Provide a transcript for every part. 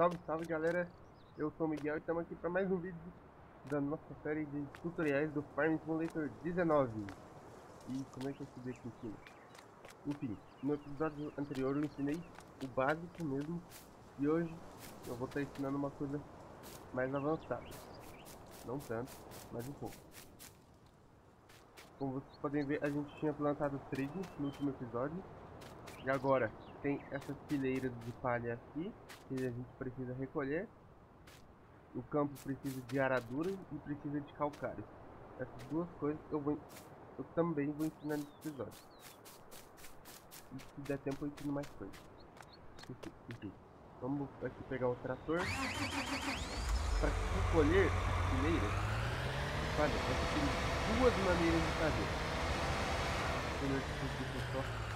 Salve, salve galera, eu sou o Miguel e estamos aqui para mais um vídeo da nossa série de tutoriais do Farm Simulator 19 E como é que eu subi aqui? Em cima? Enfim, no episódio anterior eu ensinei o básico mesmo. E hoje eu vou estar ensinando uma coisa mais avançada. Não tanto, mas um pouco. Como vocês podem ver, a gente tinha plantado trigo no último episódio. E agora tem essas fileiras de palha aqui que a gente precisa recolher. O campo precisa de aradura e precisa de calcário. Essas duas coisas eu, vou, eu também vou ensinar nesse episódio. E se der tempo eu ensino mais coisas. Enfim, enfim. Vamos aqui pegar o trator. Para recolher as fileiras, olha, você tem duas maneiras de fazer. Primeiro, só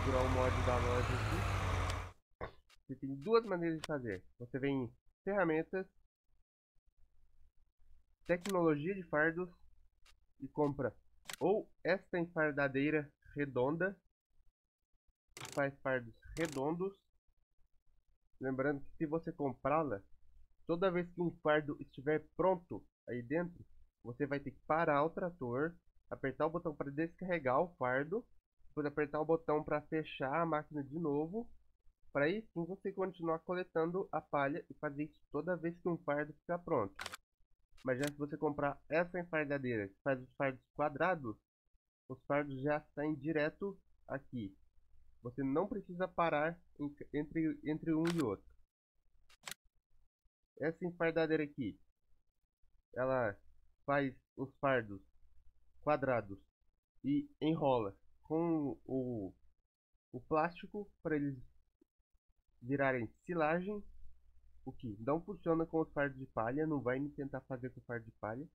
configurar o mod da loja aqui. Você tem duas maneiras de fazer. Você vem em ferramentas, tecnologia de fardos e compra ou esta enfardadeira redonda faz fardos redondos. Lembrando que se você comprá-la, toda vez que um fardo estiver pronto aí dentro, você vai ter que parar o trator, apertar o botão para descarregar o fardo depois apertar o botão para fechar a máquina de novo, para aí sim você continuar coletando a palha e fazer isso toda vez que um fardo ficar pronto. Mas já se você comprar essa enfardadeira que faz os fardos quadrados, os fardos já saem direto aqui. Você não precisa parar entre, entre um e outro. Essa enfardadeira aqui, ela faz os fardos quadrados e enrola com o, o plástico para eles virarem silagem, o que não funciona com os fardos de palha, não vai me tentar fazer com fardo de palha,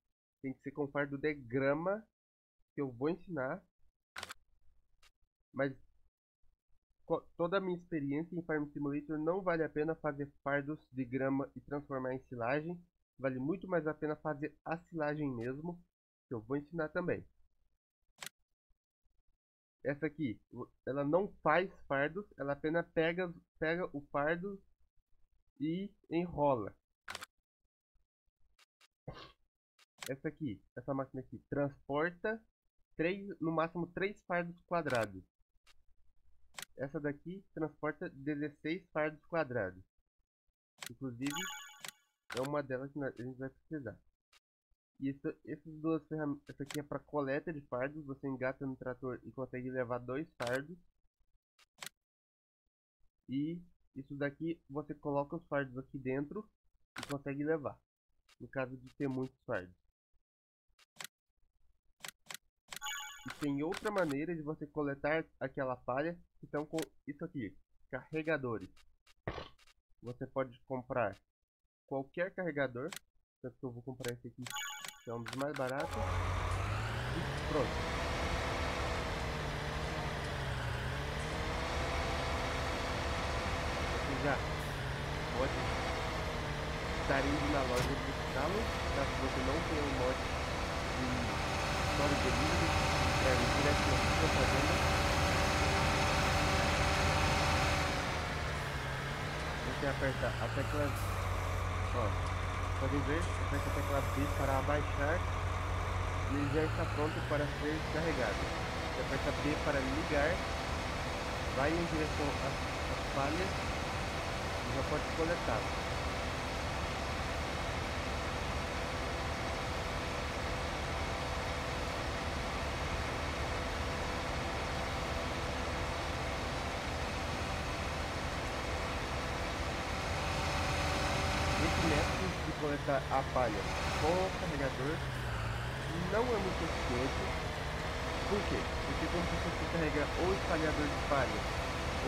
tem que ser com fardo de grama, que eu vou ensinar, mas toda a minha experiência em Farm Simulator não vale a pena fazer fardos de grama e transformar em silagem, vale muito mais a pena fazer a silagem mesmo, que eu vou ensinar também. Essa aqui, ela não faz fardos, ela apenas pega, pega o fardo e enrola. Essa aqui, essa máquina aqui, transporta três, no máximo 3 fardos quadrados. Essa daqui transporta 16 fardos quadrados. Inclusive, é uma delas que a gente vai precisar. E isso, essas duas ferramentas, essa aqui é para coleta de fardos, você engata no trator e consegue levar dois fardos. E isso daqui você coloca os fardos aqui dentro e consegue levar, no caso de ter muitos fardos. E tem outra maneira de você coletar aquela palha, que são com isso aqui, carregadores. Você pode comprar qualquer carregador, tanto que eu vou comprar esse aqui é um dos mais baratos. E pronto. Você já pode estar indo na loja buscá-lo, caso você não tenha um mod de história de livro, escreve direto na sua fazenda. Você aperta a tecla ó, Podem ver, aperta a tecla B para abaixar e ele já está pronto para ser carregado. Você aperta B para ligar, vai em direção às, às falhas e já pode coletá-lo. Coletar a palha com o carregador não é muito eficiente. Por quê? Porque quando você for carregar ou espalhador de palha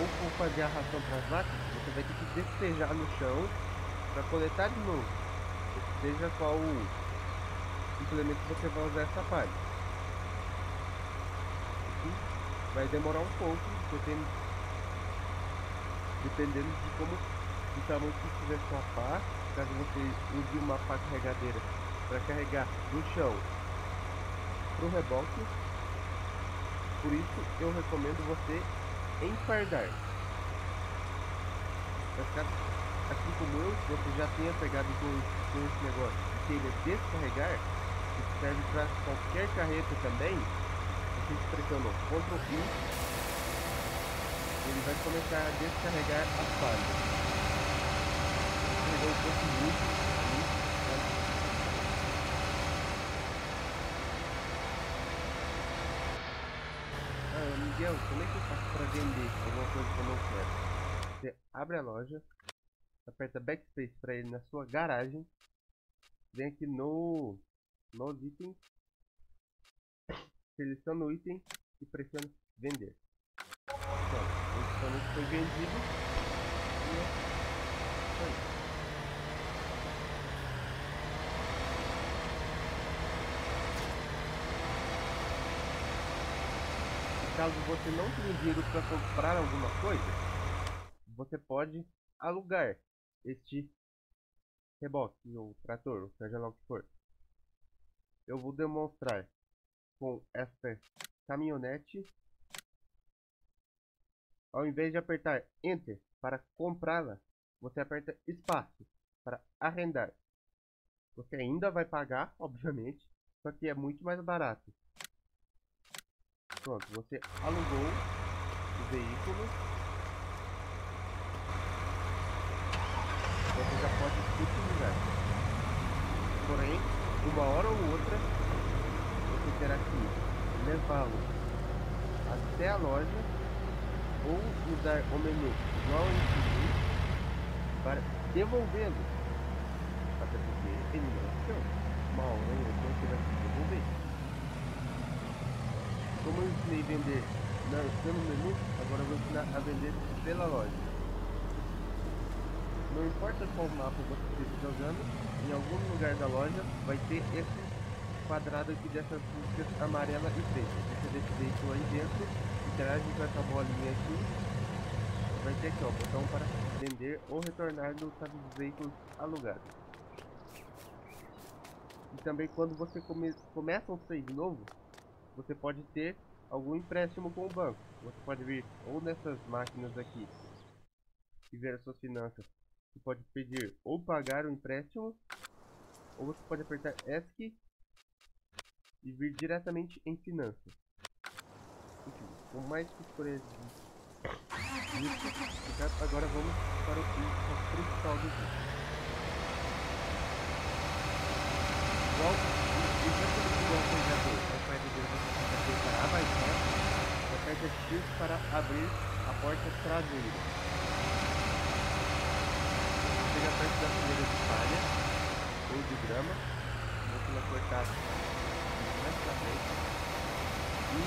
ou for fazer a ração para as vacas, você vai ter que despejar no chão para coletar de novo. Seja qual implemento você vai usar essa palha. Vai demorar um pouco, dependendo, dependendo de como o tamanho que estiver sua pá caso você use uma pá carregadeira para carregar do chão para o reboque. Por isso eu recomendo você enfardar. vai assim como eu, você já tenha pegado com, com esse negócio e queira descarregar, que serve para qualquer carreta também, você pressionou Ctrl I, ele vai começar a descarregar as falhas. Carregou um pouco muito, muito Ah, Miguel, como é que eu faço para vender alguma coisa que eu não quero? Você abre a loja, aperta backspace para ir na sua garagem, vem aqui no nos itens, seleciona o item e pressiona vender. Pronto, o equipamento foi vendido e é isso. Caso você não tenha dinheiro para comprar alguma coisa, você pode alugar este reboque ou trator, seja lá o que for. Eu vou demonstrar com esta caminhonete. Ao invés de apertar Enter para comprá-la, você aperta espaço para arrendar. Você ainda vai pagar, obviamente, só que é muito mais barato. Pronto, você alugou o veículo. Você já pode utilizar. Porém, uma hora ou outra, você terá que levá-lo até a loja ou usar o menu igual ao para devolvê-lo. Até porque ele não é seu. Uma hora ou outra você vai devolver como eu ensinei a vender na, pelo menu, agora eu vou ensinar a vender pela loja. Não importa qual mapa você esteja jogando, em algum lugar da loja vai ter esse quadrado aqui dessas buscas amarela e preta. Você deixa o veículo aí dentro, interage com essa bolinha aqui, vai ter aqui ó, botão para vender ou retornar no estado dos veículos alugados. E também quando você come, começa um save novo, você pode ter algum empréstimo com o banco. Você pode vir ou nessas máquinas aqui e ver as suas finanças. Você pode pedir ou pagar o empréstimo, ou você pode apertar ESC e vir diretamente em finanças. Enfim, com mais que por isso, agora vamos para o principal do vídeo. Igual exatamente igual ao carregador. A parte dele você pode para abaixar e aperta X para abrir a porta traseira. Chega perto da fileira de palha ou de grama, você vai cortar mais para frente e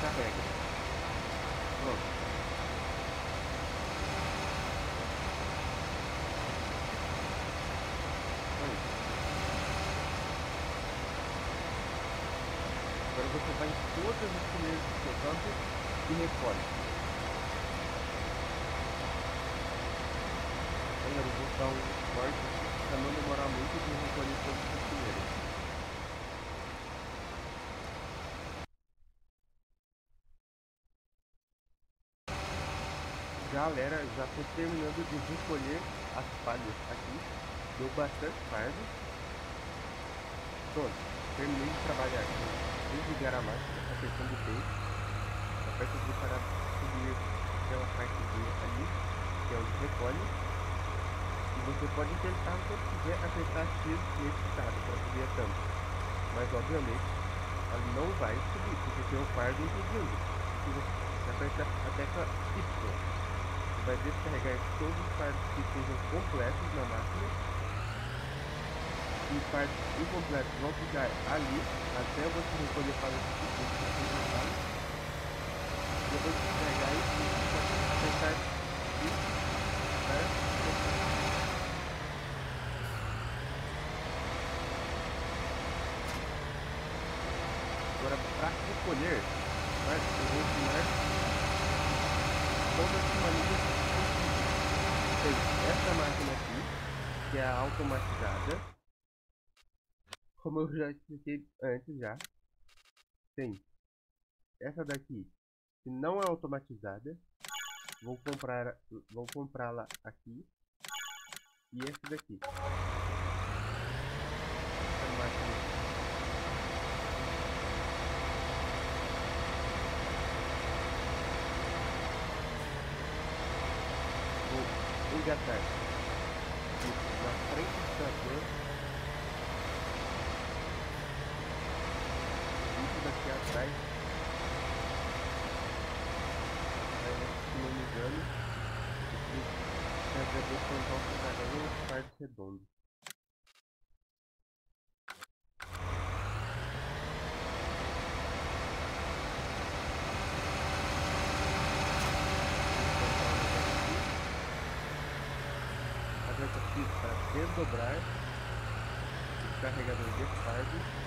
carrega. Pronto. Você vai em todas as fileiras do seu campo e recolhe. Galera, eu vou dar um corte para não demorar muito de recolher todas as fileiras. Galera, já estou terminando de recolher as palhas aqui. Deu bastante fardo. Pronto, terminei de trabalhar aqui desligar a máquina apertando o B, aperta o B para subir aquela partezinha ali, que é onde recolhe, e você pode tentar, quando quiser, apertar X nesse estado para subir a tampa, mas obviamente ela não vai subir, porque tem um fardo impedindo. Se você apertar a tecla Y, vai descarregar todos os fardos que estejam completos na máquina e partes incompletas vão ficar ali até você recolher para o você Depois de pegar isso, você pode apertar isso, certo? Agora, para recolher, certo? eu vou ensinar todas as maneiras possíveis. Essa máquina aqui, que é a automatizada, como eu já expliquei antes já, tem essa daqui que não é automatizada Vou comprar, vou comprá-la aqui e daqui. Essa máquina. Vou engatar isso na frente do trator. Isso daqui atrás. engano, esse carregador frontal foi carregado em partes redondas. Aperta X para desdobrar o carregador de fardo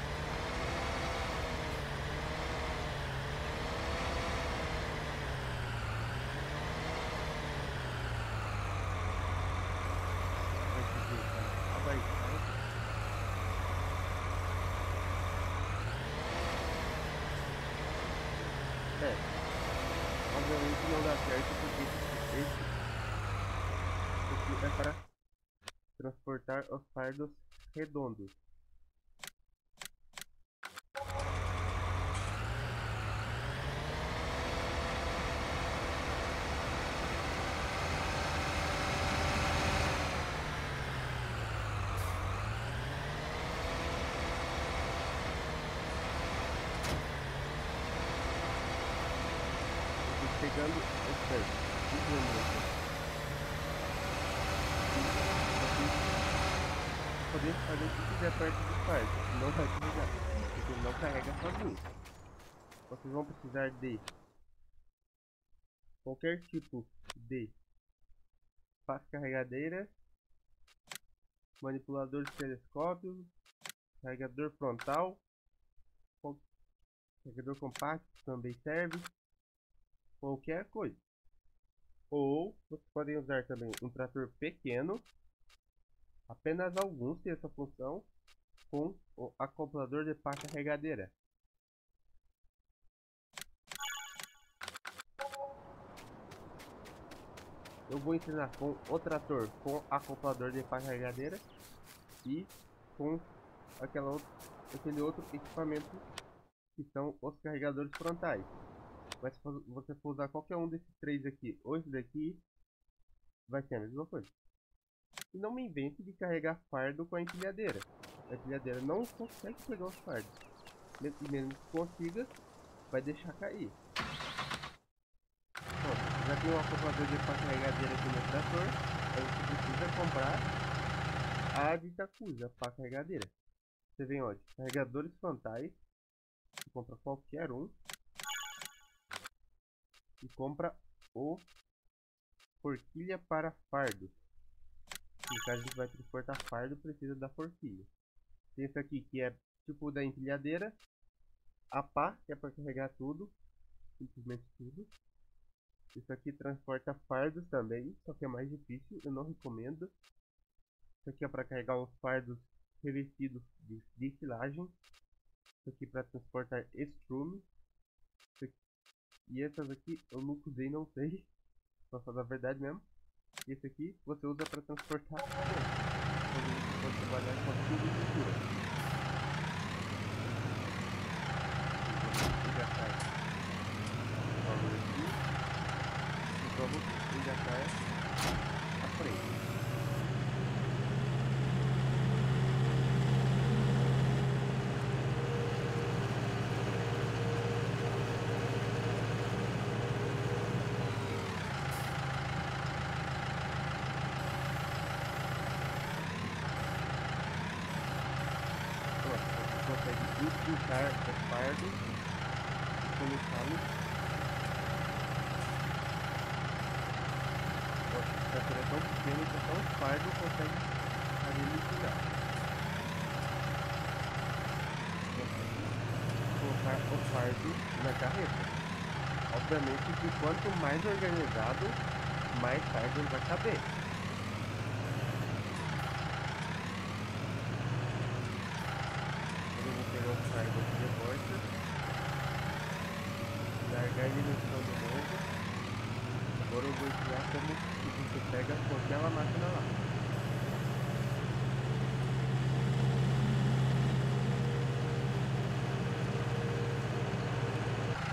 não dá certo porque esse aqui é para transportar os fardos redondos. pegando o certo. Poder que quiser perto do quarto, não vai carregar, porque não carrega sozinho. Vocês vão precisar de qualquer tipo de pás carregadeira, manipulador de telescópio, carregador frontal, carregador compacto também serve, qualquer coisa. Ou vocês podem usar também um trator pequeno, apenas alguns têm essa função, com o acoplador de pá carregadeira. Eu vou ensinar com o trator com acoplador de pá carregadeira e com aquela outro, aquele outro equipamento que são os carregadores frontais. Mas se você for usar qualquer um desses três aqui, ou esse daqui, vai ser a mesma coisa. E não me invente de carregar fardo com a empilhadeira. A empilhadeira não consegue pegar os fardos. E mesmo que consiga, vai deixar cair. Bom, já tem um acoplador de carregadeira aqui no trator. Aí você precisa comprar a cuja para carregadeira. Você vem onde? Carregadores frontais. Você compra qualquer um e compra o forquilha para fardo. No caso a gente vai transportar fardo, precisa da forquilha. Tem esse aqui que é tipo da empilhadeira. A pá, que é para carregar tudo. Simplesmente tudo. Isso aqui transporta fardos também, só que é mais difícil, eu não recomendo. Isso aqui é para carregar os fardos revestidos de destilagem. Isso aqui para transportar estrume. E essas aqui eu nunca usei, não sei. Pra falar a verdade mesmo. E esse aqui você usa para transportar Quando você pode trabalhar com a silvicultura. Vamos aqui. E vamos engatar a frente. O fardo e colocá-lo essa criatura é tão pequena que só o fardo consegue ele tirar colocar o fardo na carreta. Obviamente que quanto mais organizado mais fardo ele vai caber chão de novo. Agora eu vou ensinar como que você pega aquela máquina lá.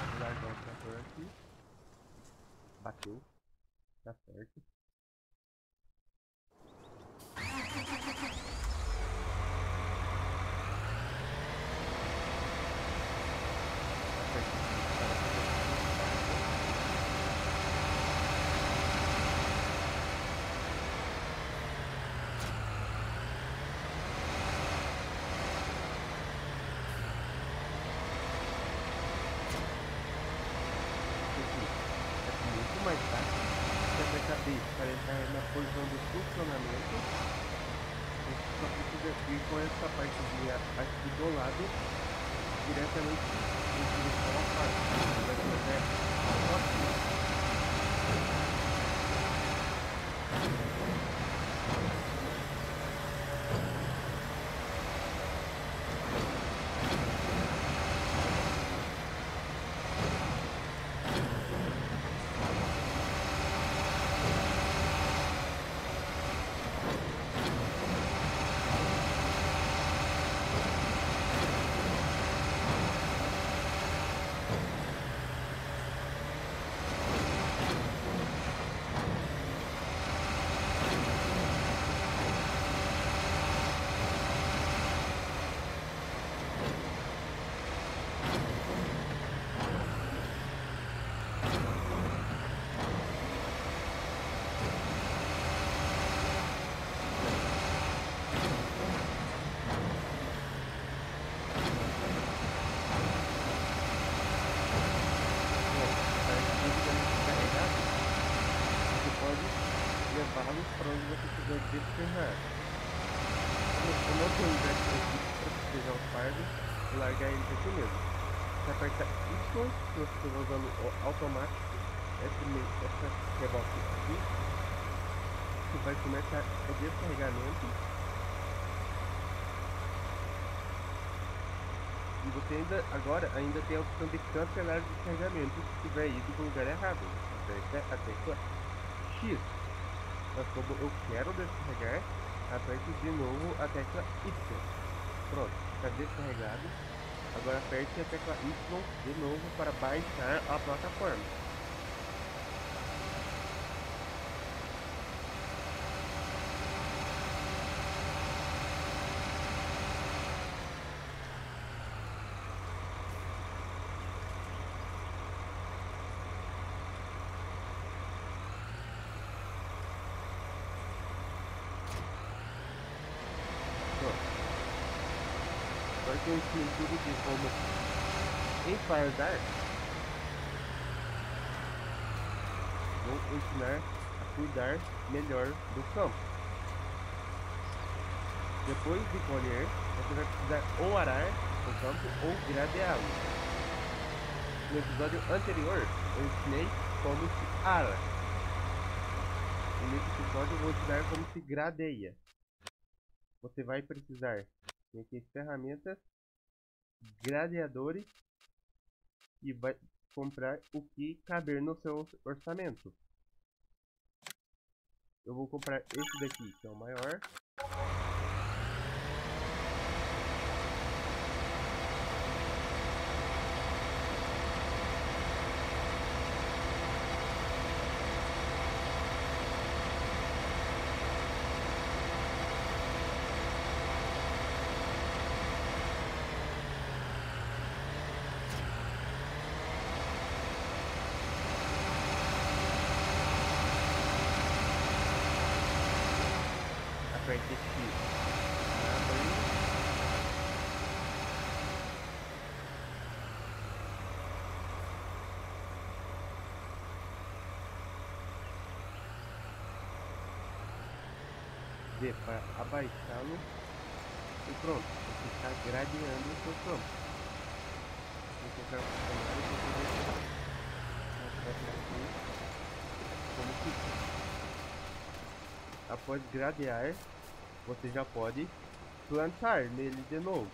Vou largar o trator aqui. Bateu. Tá certo. Ainda, agora, ainda tem a opção de cancelar o descarregamento se tiver ido para o lugar errado. Aperta a tecla X. Mas como eu quero descarregar, aperte de novo a tecla Y. Pronto, está descarregado. Agora aperte a tecla Y de novo para baixar a plataforma. Agora que eu tudo de como enfardar, vou ensinar a cuidar melhor do campo. Depois de colher, você vai precisar ou arar o campo ou gradeá-lo. No episódio anterior, eu ensinei como se ara. E nesse episódio eu vou ensinar como se gradeia. Você vai precisar tem aqui ferramentas, gradeadores e vai comprar o que caber no seu orçamento. Eu vou comprar esse daqui, que é o maior. Aqui abrir D para abaixá-lo e pronto, você está gradeando o seu campo. Vou colocar o funcionário para poder como fica. Após gradear, você já pode plantar nele de novo.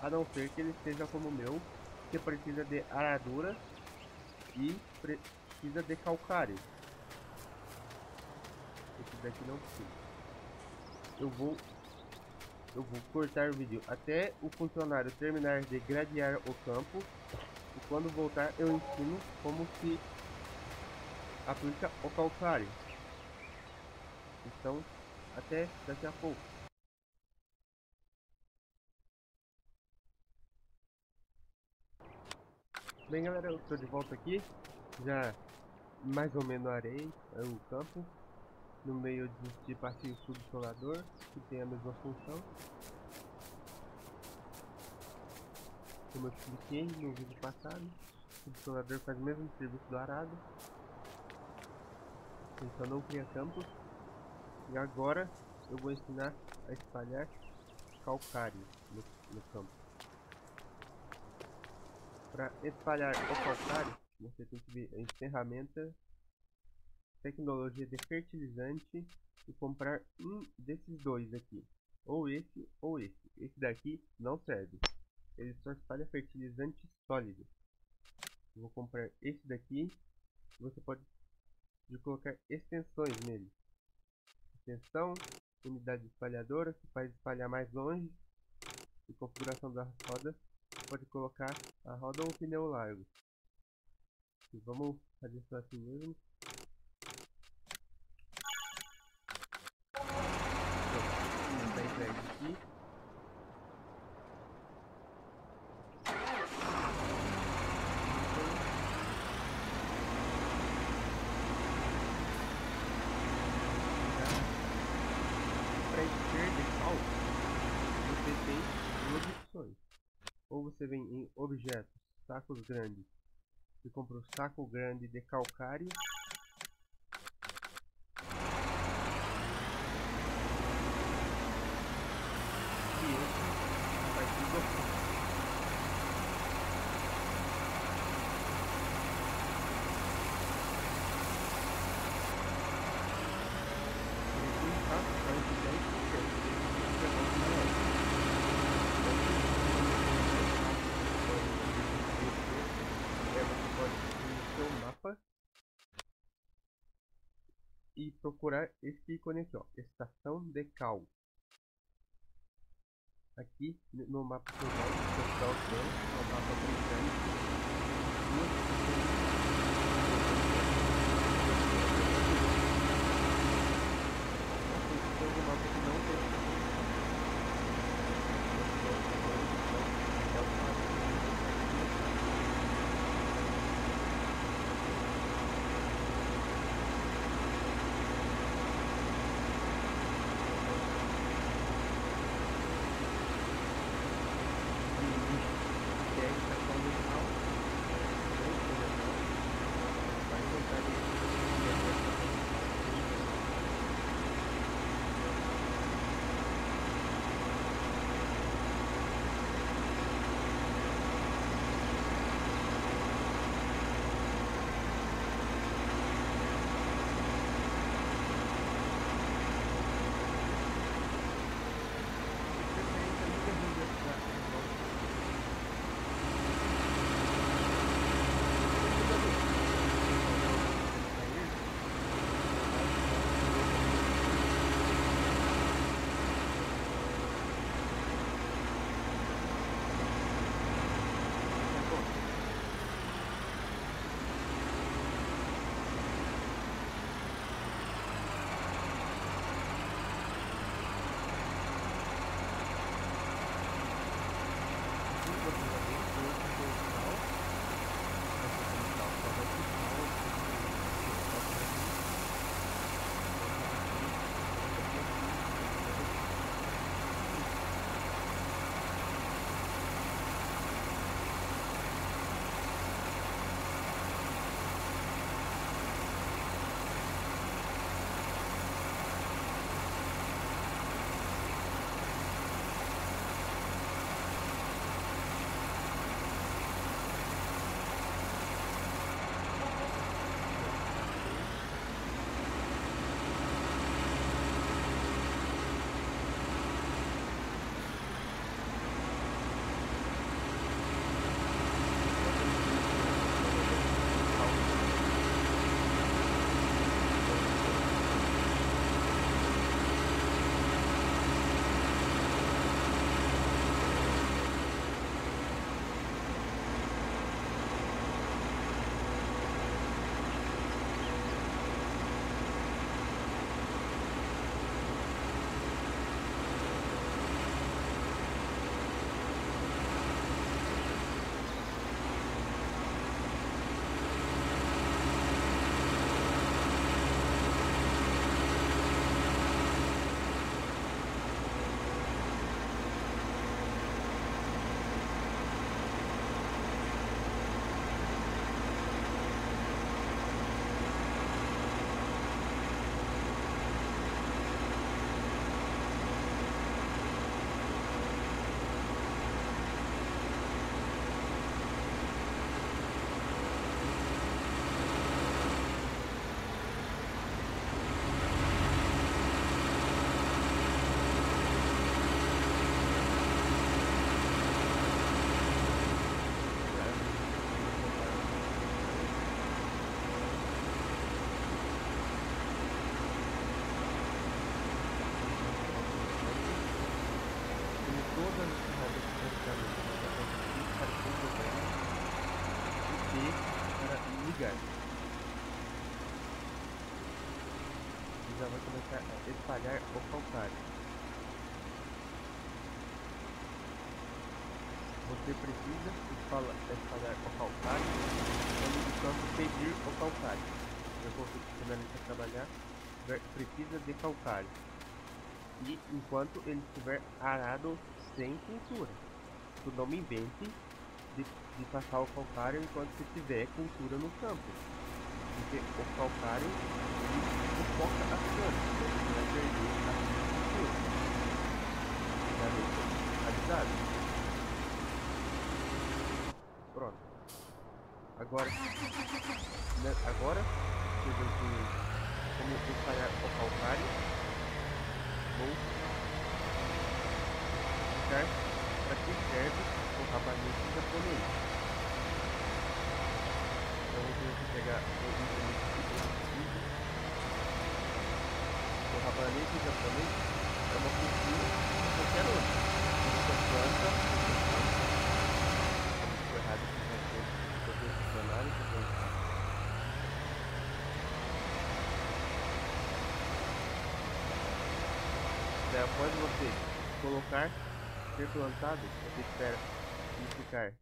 A não ser que ele esteja como o meu, que precisa de aradura e precisa de calcário. Esse daqui não precisa. Eu vou eu vou cortar o vídeo até o funcionário terminar de gradear o campo e quando voltar eu ensino como se aplica o calcário. Então, até daqui a pouco. Bem galera, eu estou de volta aqui, já mais ou menos arei o campo, no meio de, passeio subsolador, que tem a mesma função. Como eu expliquei no vídeo passado, o subsolador faz o mesmo serviço do arado, então não cria campos. E agora eu vou ensinar a espalhar calcário no, no campo. Para espalhar o calcário, você tem que vir em ferramenta, tecnologia de fertilizante e comprar um desses dois aqui. Ou esse ou esse. Esse daqui não serve. Ele só espalha fertilizante sólido. Eu vou comprar esse daqui. Você pode colocar extensões nele. Extensão, unidade espalhadora, que faz espalhar mais longe. E configuração da roda, pode colocar a roda ou o pneu largo. E vamos fazer só assim mesmo. Está entregue aqui. para encher de cal, você tem duas opções. Ou você vem em objetos, sacos grandes, e compra um saco grande de calcário. E esse vai ser do e procurar esse ícone aqui, ó, estação de cal. Aqui no mapa estou usando, é o mapa britânico. Calcário. E enquanto ele estiver arado sem cultura. Tu não me invente de, de passar o calcário enquanto você tiver cultura no campo. Porque o calcário sufoca as plantas. Você vai perder a cultura. Já deixou avisado. Pronto. Agora, né, agora, eu vou como espalhar o calcário. Vou explicar para que serve o rabanete japonês. Então, eu vou pegar o item o rabanete japonês é uma cultura qualquer outra. Você planta errado que vai ter poder funcionário que vai Após você colocar, ser plantado, você espera ficar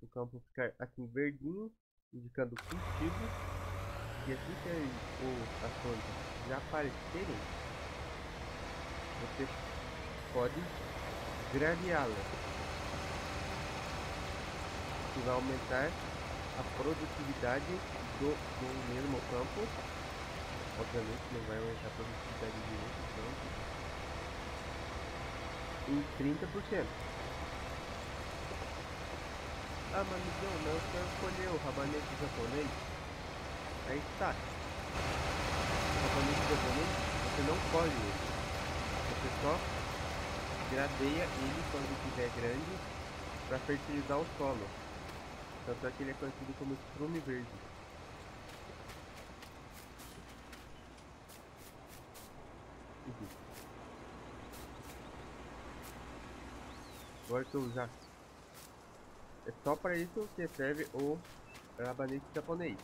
o campo ficar assim verdinho, indicando cultivo, e assim que o, as plantas já aparecerem, você pode gradeá-las que vai aumentar a produtividade do, do mesmo campo. Obviamente não vai aumentar a produtividade de outro campo em 30%. Ah, mas não, quero escolher o rabanete japonês. Aí está. O rabanete japonês, você não colhe ele. Você só gradeia ele quando estiver grande para fertilizar o solo. Tanto é que ele é conhecido como estrume verde. Agora eu já... É só para isso que serve o rabanete japonês.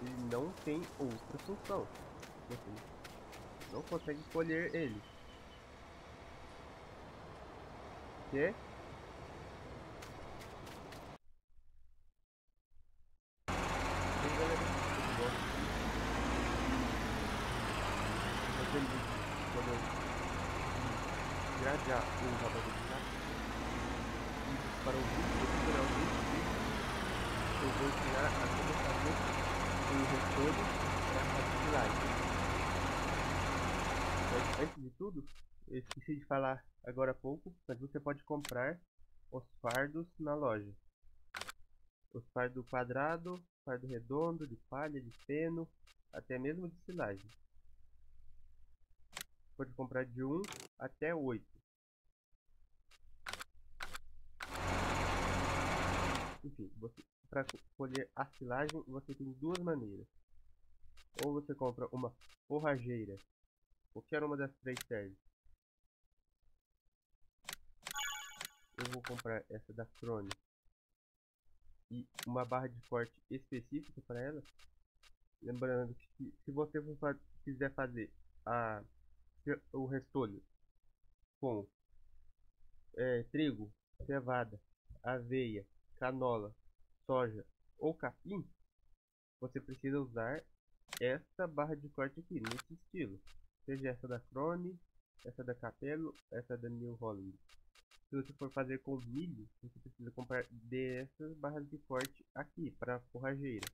Ele não tem outra função. Você não consegue escolher ele. Que gradear o rapadura e para o vídeo tutorial desse vídeo eu vou ensinar a como fazer o retorno para a Mas antes de tudo, eu esqueci de falar agora há pouco, mas você pode comprar os fardos na loja. Os fardos quadrado, fardo redondo, de palha, de feno, até mesmo de silagem pode comprar de 1 até 8. Enfim, para colher a silagem você tem duas maneiras. Ou você compra uma forrageira, qualquer uma das três serve. Eu vou comprar essa da Crone e uma barra de corte específica para ela. Lembrando que se você for, quiser fazer a o restolho com é, trigo, cevada, aveia, canola, soja ou capim, você precisa usar essa barra de corte aqui, nesse estilo. Seja essa da Crone, essa da Capello, essa da New Holland. Se você for fazer com milho, você precisa comprar dessas barras de corte aqui, para forrageira.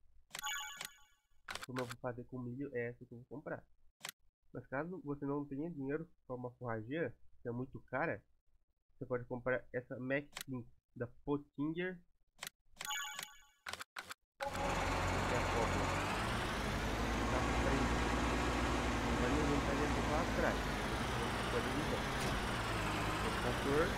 Como eu vou fazer com milho, é essa que eu vou comprar. Mas caso você não tenha dinheiro para uma forrageira, que é muito cara, você pode comprar essa Max 5 da Pottinger. Você pode usar. O motor.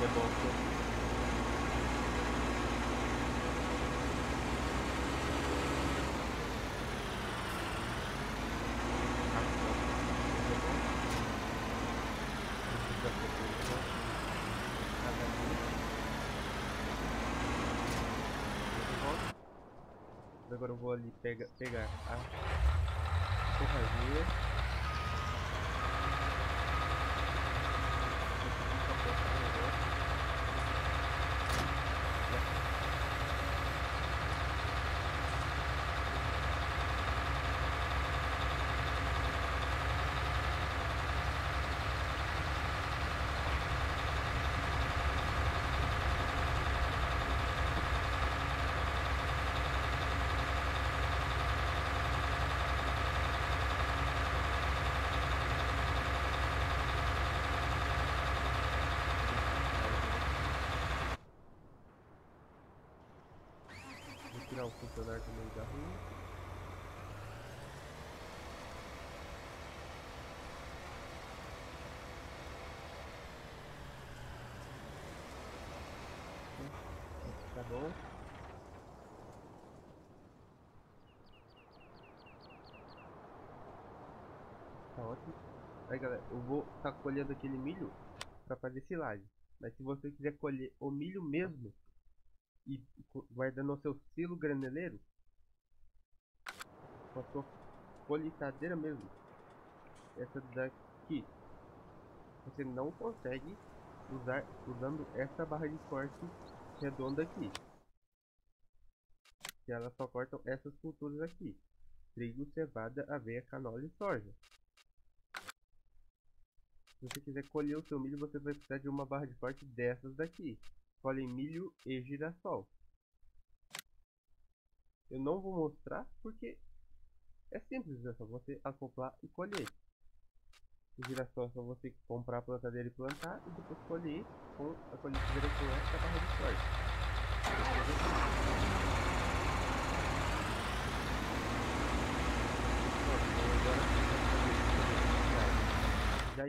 reboque. Agora eu vou ali pega, pegar a ferradura. tirar o funcionário do meio da rua. Tá bom. Tá ótimo. Aí galera, eu vou estar tá colhendo aquele milho para fazer silagem. Mas se você quiser colher o milho mesmo, e guardando o seu silo graneleiro com a sua colheitadeira mesmo. Essa daqui você não consegue usar usando essa barra de corte redonda aqui. Que ela só cortam essas culturas aqui: trigo, cevada, aveia, canola e soja. Se você quiser colher o seu milho, você vai precisar de uma barra de corte dessas daqui colhem milho e girassol. Eu não vou mostrar porque é simples, é só você acoplar e colher. O girassol é só você comprar a plantadeira e plantar e depois colher com a colheitadeira com essa barra de corte. Já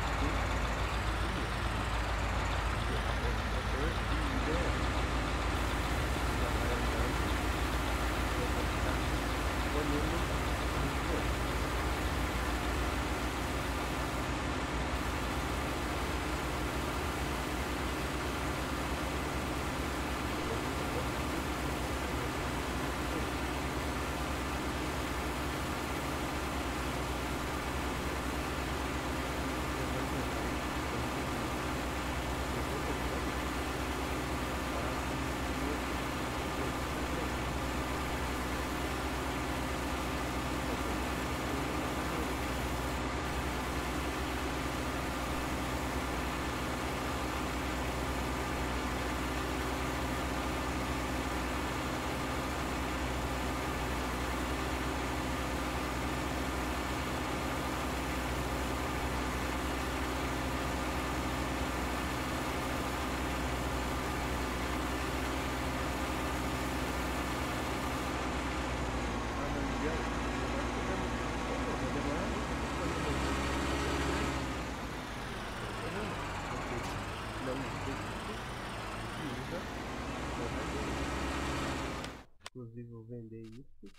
vender isso.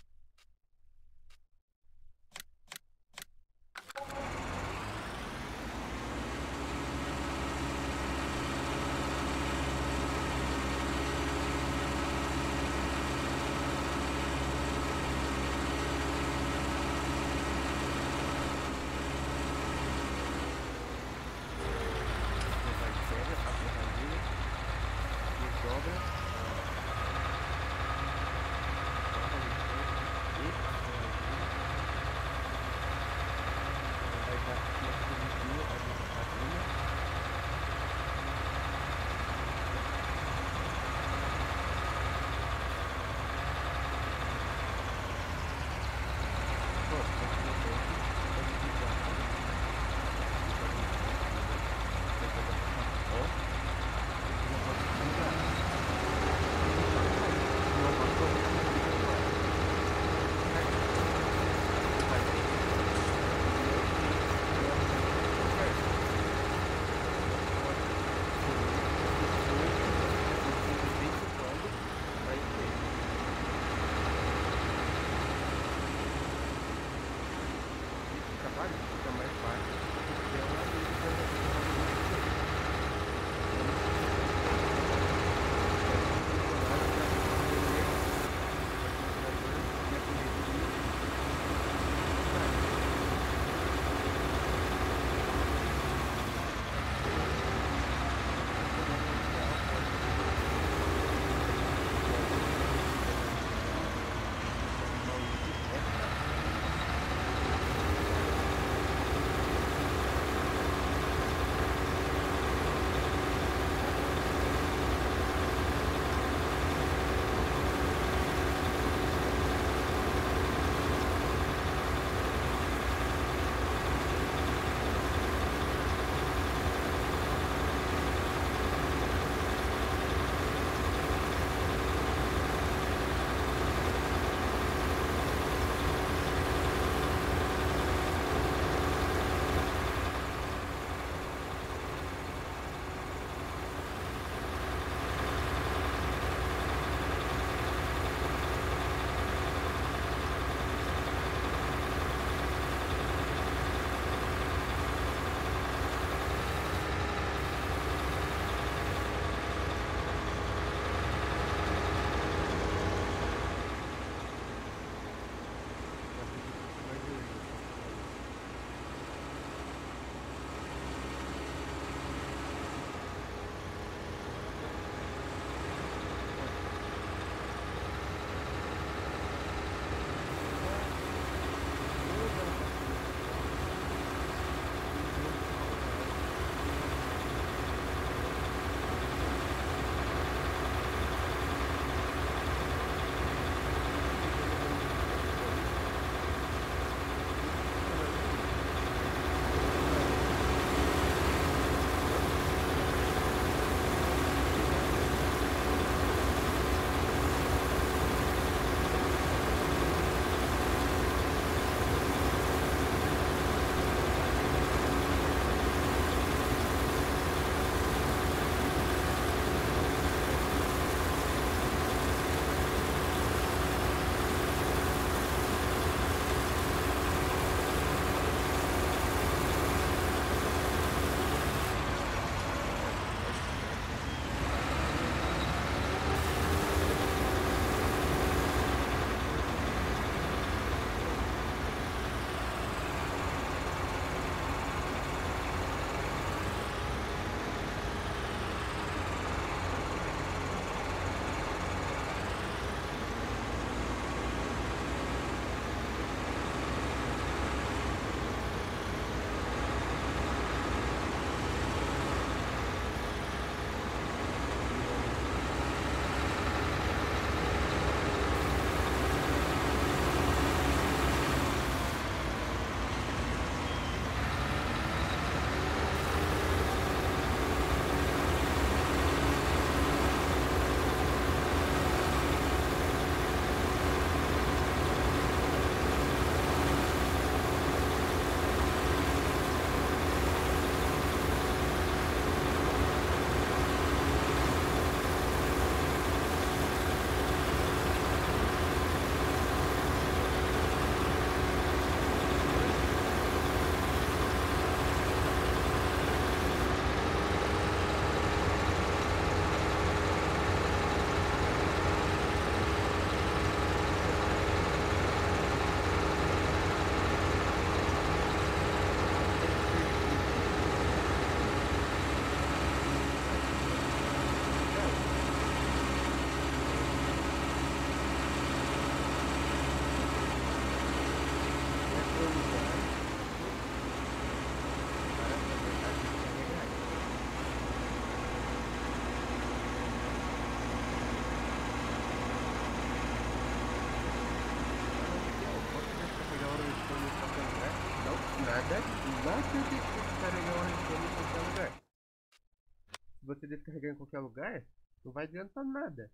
Descarregar em qualquer lugar, não vai adiantar nada.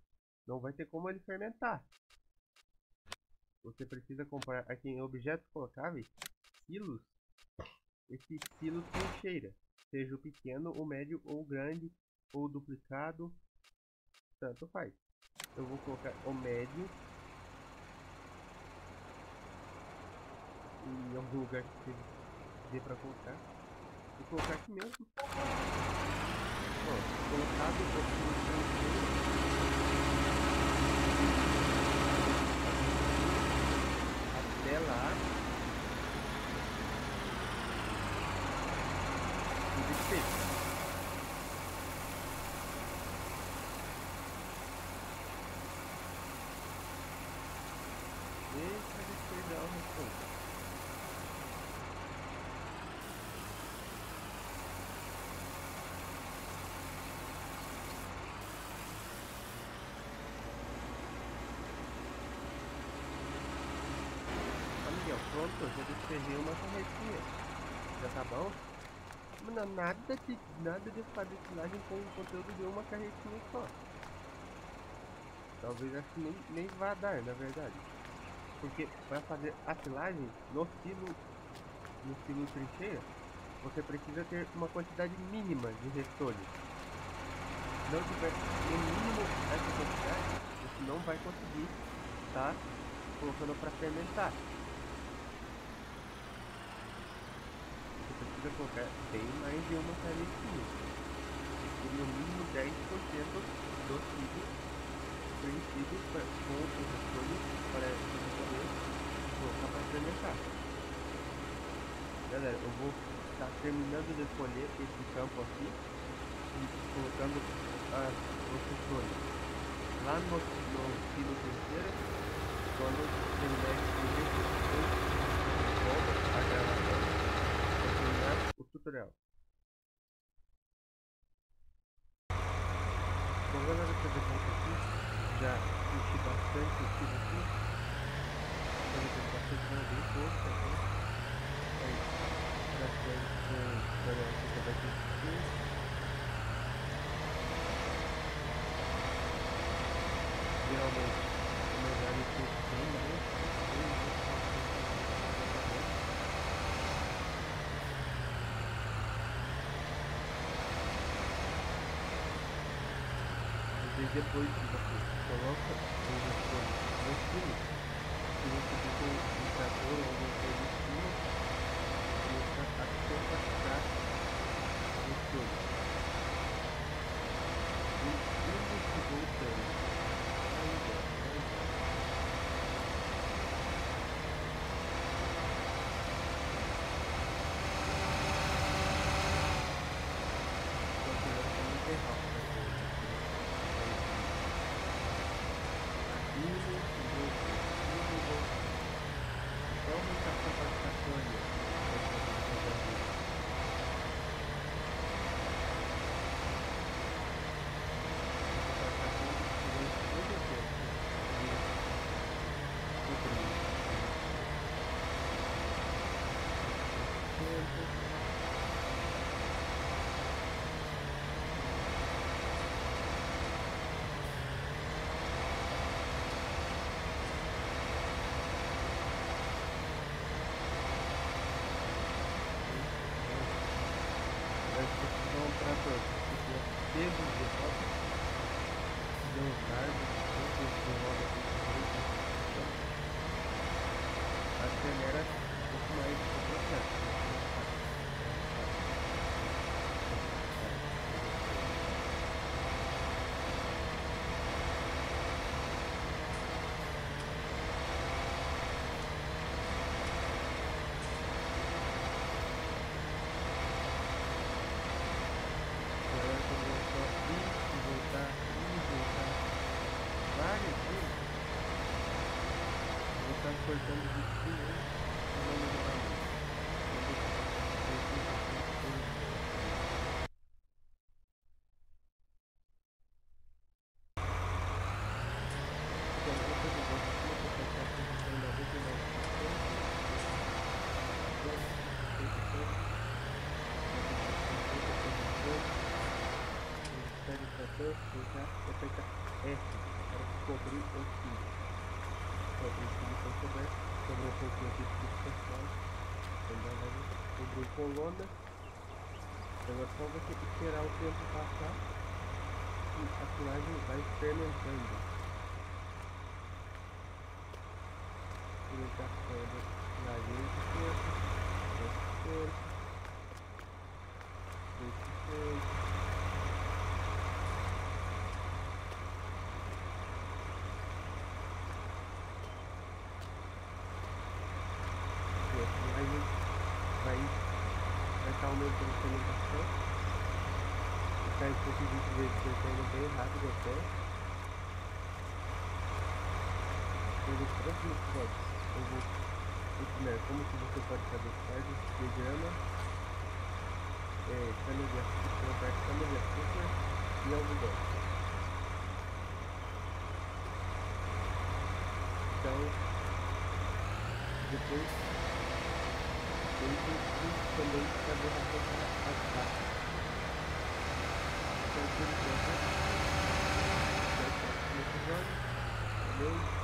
Não vai ter como ele fermentar. Você precisa comprar aqui em objetos colocáveis silos. Esse silo trincheira. Seja o pequeno, o médio ou o grande, ou duplicado. Tanto faz. Eu vou colocar o médio. Em algum lugar que dê pra colocar. Vou colocar aqui mesmo. Colocado o até lá. Tudo feito. Deixa eu despejar o restante. Eu já despejei uma carretinha. Já tá bom? Não, nada de, nada de fazer silagem com o conteúdo de uma carretinha só. Talvez acho que nem, nem vá dar, na verdade. Porque para fazer a silagem no silo, no silo trincheira, você precisa ter uma quantidade mínima de restolho. Se não tiver no mínimo essa quantidade, você não vai conseguir tá colocando para fermentar. Precisa colocar bem mais de uma canetinha. E no mínimo 10% do ciclo preenchido com o retorno para você poder colocar para fermentar. Galera, eu vou estar tá terminando de escolher esse campo aqui e colocando as, restolhos lá no, no filo terceiro quando terminar de escolher eu volto a gravação tutorial. Bom galera, ver aqui, já enchi bastante aqui aqui. Então eu tenho bastante mais bem pouco aqui. Aí, bastante galera que tá bastante aqui. Realmente, melhor isso bem mais. E depois que você coloca o gestor no filo, se você ficou um trator ou alguma coisa em cima, começa a compactar o fio. E tudo voltando. Sobre o filho. Sobre o filho foi coberto, sobre um pouquinho aqui de pessoal. Sobre o coluna. Agora só você esperar o tempo passar e a filagem vai fermentando. Fermentação da filagem de tempo, desse tempo, desse tempo. aumentando a fermentação. Está em 120 vezes fermentando bem rápido até. E nos próximos episódios eu vou ensinar como que você pode fazer fardos de grama, é, cana de açúcar, cana de e algodão. Então, depois tem que também fazer a Valeu.